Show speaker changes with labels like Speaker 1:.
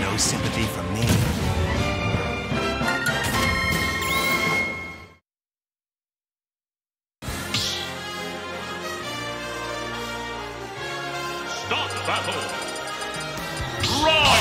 Speaker 1: No sympathy from me.
Speaker 2: Battle! Drive!